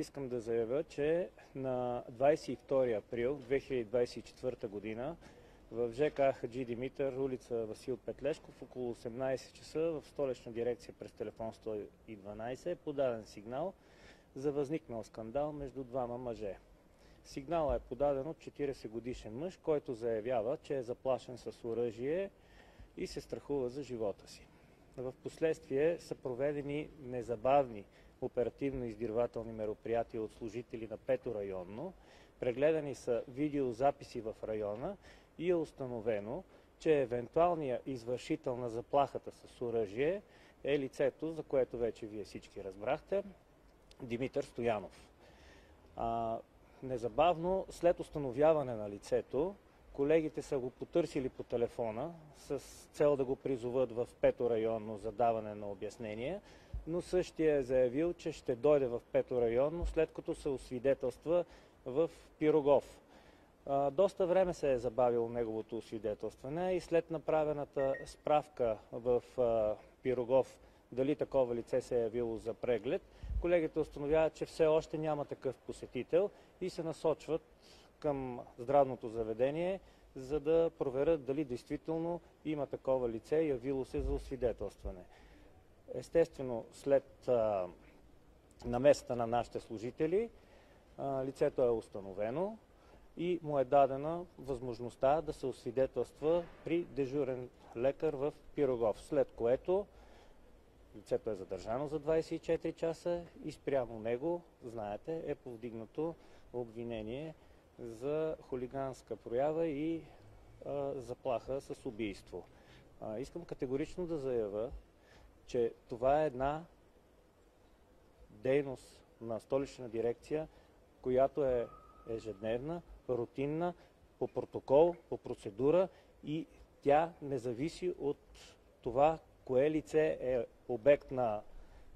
искам да заявя, че на 22 април 2024 година в ЖК Хаджи Димитър, улица Васил Петлешков, около 18 часа в столична дирекция през телефон 112 е подаден сигнал за възникнал скандал между двама мъже. Сигнала е подаден от 40 годишен мъж, който заявява, че е заплашен с оръжие и се страхува за живота си. В последствие са проведени незабавни оперативно-издирвателни мероприятия от служители на Пето районно, прегледани са видеозаписи в района и е установено, че евентуалният извършител на заплахата с оръжие е лицето, за което вече вие всички разбрахте, Димитър Стоянов. А, незабавно, след установяване на лицето, колегите са го потърсили по телефона с цел да го призоват в Пето районно за даване на обяснение, но същия е заявил, че ще дойде в Пето районно, след като се освидетелства в Пирогов. Доста време се е забавило неговото освидетелстване и след направената справка в Пирогов дали такова лице се е явило за преглед, колегите установяват, че все още няма такъв посетител и се насочват към здравното заведение, за да проверят дали действително има такова лице явило се за освидетелстване. Естествено, след а, на нашите служители, лицето е установено и му е дадена възможността да се освидетелства при дежурен лекар в Пирогов, след което лицето е задържано за 24 часа и спрямо него, знаете, е повдигнато обвинение за хулиганска проява и а, заплаха с убийство. А, искам категорично да заявя, че това е една дейност на столична дирекция, която е ежедневна, рутинна, по протокол, по процедура и тя не зависи от това, кое лице е обект на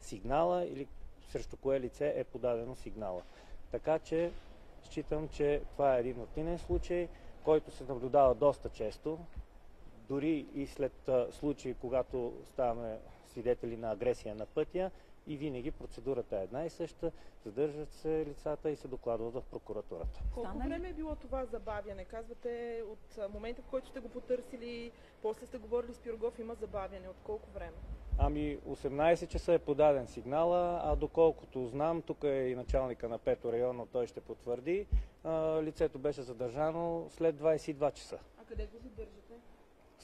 сигнала или срещу кое лице е подадено сигнала. Така че считам, че това е един рутинен случай, който се наблюдава доста често, дори и след случаи, когато ставаме свидетели на агресия на пътя и винаги процедурата е една и съща, задържат се лицата и се докладват в прокуратурата. Колко време е било това забавяне? Казвате от момента, в който сте го потърсили, после сте говорили с Пирогов, има забавяне. От колко време? Ами 18 часа е подаден сигнала, а доколкото знам, тук е и началника на пето районно, той ще потвърди, лицето беше задържано след 22 часа. А къде го задържате?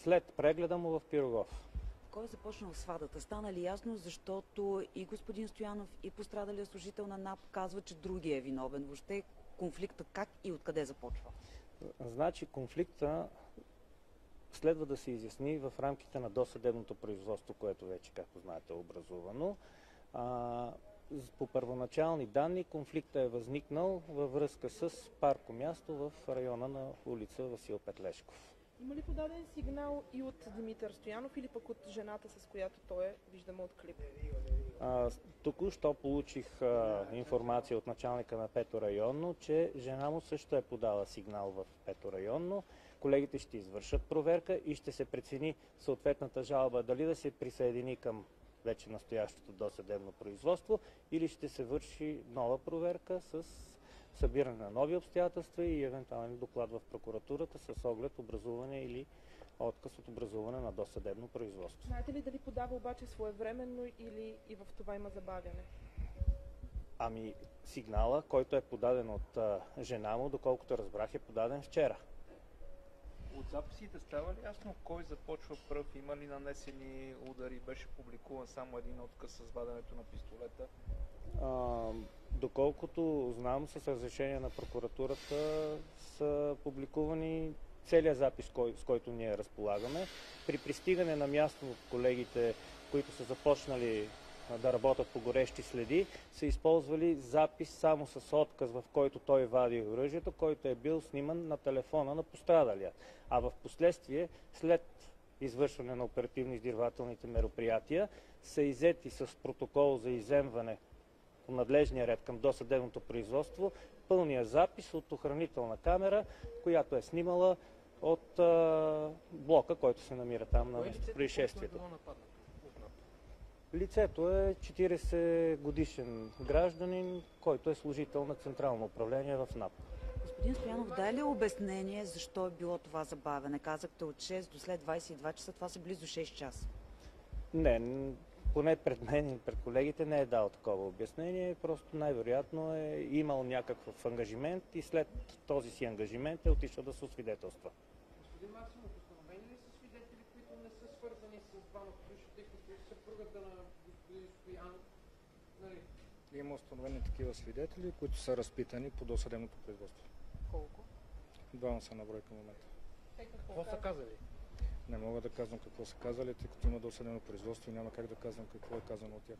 След прегледа му в Пирогов. Кой е започнал свадата? Стана ли ясно, защото и господин Стоянов, и пострадалия служител на НАП казва, че другия е виновен. Въобще конфликта как и откъде започва? Значи конфликта следва да се изясни в рамките на досъдебното производство, което вече, както знаете, е образувано. А, по първоначални данни конфликта е възникнал във връзка с парко място в района на улица Васил Петлешков. Има ли подаден сигнал и от Димитър Стоянов или пък от жената, с която той е, виждаме от клип? Току-що получих а, информация от началника на Пето районно, че жена му също е подала сигнал в Пето районно. Колегите ще извършат проверка и ще се прецени съответната жалба дали да се присъедини към вече настоящото досъдебно производство или ще се върши нова проверка с събиране на нови обстоятелства и евентуален доклад в прокуратурата с оглед образуване или отказ от образуване на досъдебно производство. Знаете ли дали подава обаче своевременно или и в това има забавяне? Ами сигнала, който е подаден от а, жена му, доколкото разбрах, е подаден вчера. От записите става ли ясно кой започва пръв? Има ли нанесени удари? Беше публикуван само един отказ с ваденето на пистолета. А, доколкото знам, с разрешение на прокуратурата са публикувани целият запис, кой, с който ние разполагаме. При пристигане на място от колегите, които са започнали да работят по горещи следи, са използвали запис само с отказ, в който той вади оръжието, който е бил сниман на телефона на пострадалия. А в последствие, след извършване на оперативно-издирвателните мероприятия, са изети с протокол за иземване по надлежния ред към досъдебното производство пълния запис от охранителна камера, която е снимала от а, блока, който се намира там на происшествието. Лицето е 40 годишен гражданин, който е служител на Централно управление в НАП. Господин Стоянов, дай ли обяснение защо е било това забавяне? Казахте от 6 до след 22 часа, това са близо 6 часа. Не, поне пред мен и пред колегите не е дал такова обяснение. Просто най-вероятно е имал някакъв ангажимент и след този си ангажимент е отишъл да се освидетелства. Господин Максимов, установени ли са свидетели, които не са свързани с двамата души, тъй като съпругата на господин Стоянов, нали, Има установени такива свидетели, които са разпитани по досъдебното производство. Колко? Двама са на брой към момента. Какво са казали? Не мога да казвам какво са казали, тъй като има досъдебно производство и няма как да казвам какво е казано от тях.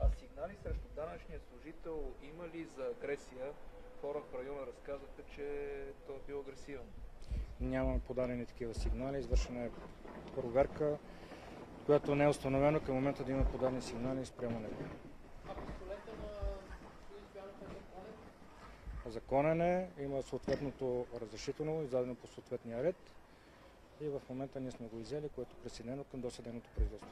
А сигнали срещу данъчния служител има ли за агресия? Хора в района разказаха, че той е бил агресивен. Нямаме подадени такива сигнали, извършена е проверка, която не е установена към момента да има подадени сигнали спрямо него. А пистолета на е законен? Законен е, има съответното разрешително, издадено по съответния ред и в момента ние сме го иззели, което е присъединено към досъдебното производство.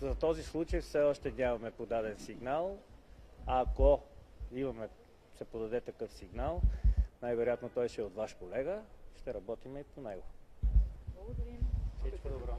За този случай все още нямаме подаден сигнал. Ако имаме, се подаде такъв сигнал, най-вероятно той ще е от ваш колега, ще работим и по него. Благодарим. Всичко добро.